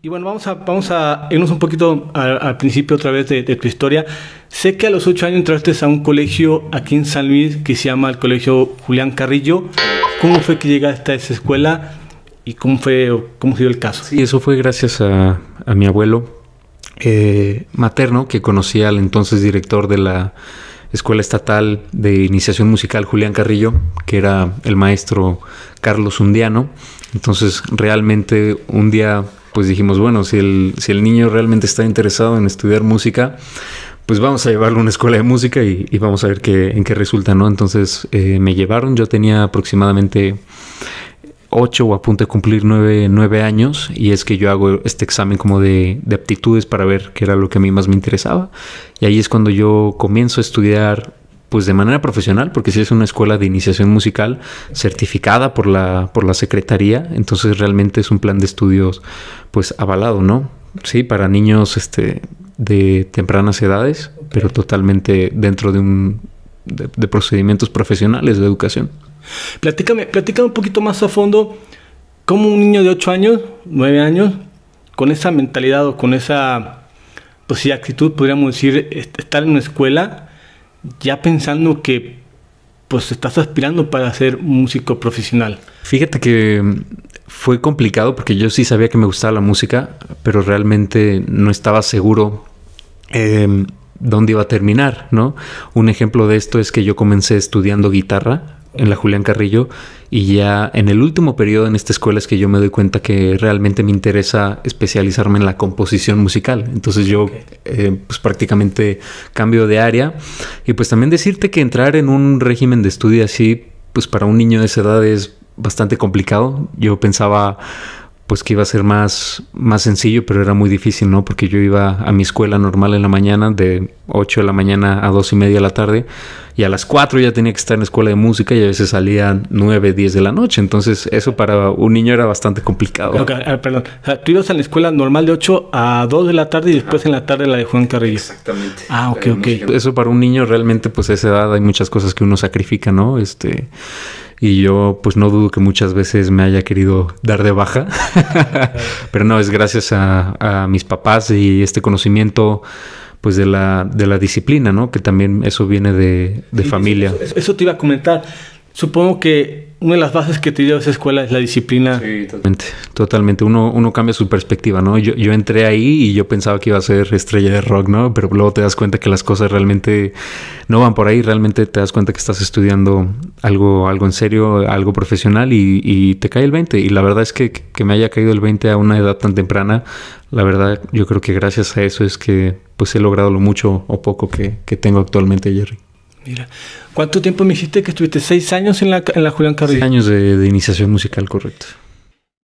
Y bueno, vamos a, vamos a irnos un poquito al, principio otra vez de, tu historia. Sé que a los ocho años entraste a un colegio aquí en San Luis que se llama el Colegio Julián Carrillo. ¿Cómo fue que llegaste a esa escuela y cómo fue cómo se dio el caso? Sí, eso fue gracias a, mi abuelo eh, materno que conocía al entonces director de la Escuela Estatal de Iniciación Musical Julián Carrillo, que era el maestro Carlos Undiano. Entonces realmente un día pues dijimos, bueno, si el, si el niño realmente está interesado en estudiar música, pues vamos a llevarlo a una escuela de música y, vamos a ver qué, en qué resulta, ¿no? Entonces eh, me llevaron, yo tenía aproximadamente ocho o a punto de cumplir nueve, años y es que yo hago este examen como de, de, aptitudes para ver qué era lo que a mí más me interesaba y ahí es cuando yo comienzo a estudiar pues de manera profesional, porque si es una escuela de iniciación musical certificada por la, por la Secretaría, entonces realmente es un plan de estudios pues avalado, ¿no? Sí, para niños este, de tempranas edades, pero totalmente dentro de un de, procedimientos profesionales de educación. Platícame, platícame un poquito más a fondo cómo un niño de 8 años, 9 años, con esa mentalidad o con esa pues actitud, podríamos decir, estar en una escuela ya pensando que pues estás aspirando para ser músico profesional? Fíjate que mm, fue complicado porque yo sí sabía que me gustaba la música, pero realmente no estaba seguro em, dónde iba a terminar, ¿no? Un ejemplo de esto es que yo comencé estudiando guitarra en la Julián Carrillo y ya en el último periodo en esta escuela es que yo me doy cuenta que realmente me interesa especializarme en la composición musical. Entonces yo eh, pues prácticamente cambio de área y pues también decirte que entrar en un régimen de estudio así pues para un niño de esa edad es bastante complicado. Yo pensaba pues que iba a ser más, más sencillo, pero era muy difícil, ¿no? Porque yo iba a mi escuela normal en la mañana, de 8 de la mañana a 2 y media de la tarde, y a las 4 ya tenía que estar en la escuela de música y a veces salía 9, 10 de la noche. Entonces, eso para un niño era bastante complicado. perdón, o sea, tú ibas a la escuela normal de 8 a 2 de la tarde y después en la tarde la de Juan Carrillo. Exactamente. Ah, ok, ok. Eso para un niño realmente, pues a esa edad hay muchas cosas que uno sacrifica, ¿no? Este y yo pues no dudo que muchas veces me haya querido dar de baja, pero no, es gracias a, mis papás y este conocimiento pues de la, de la disciplina, ¿no? Que también eso viene de, familia. eso, te iba a comentar. Supongo que una de las bases que te dio esa escuela es la disciplina. Sí, totalmente. Totalmente. Uno, uno cambia su perspectiva, ¿no? Yo, yo entré ahí y yo pensaba que iba a ser estrella de rock, ¿no? Pero luego te das cuenta que las cosas realmente no van por ahí. Realmente te das cuenta que estás estudiando algo, algo en serio, algo profesional y, y te cae el 20. Y la verdad es que, que me haya caído el 20 a una edad tan temprana, la verdad yo creo que gracias a eso es que pues he logrado lo mucho o poco que, que tengo actualmente, Jerry. Mira, ¿cuánto tiempo me dijiste que estuviste? ¿Seis años en la, en la Julián Carrillo? Seis años de, de iniciación musical, correcto.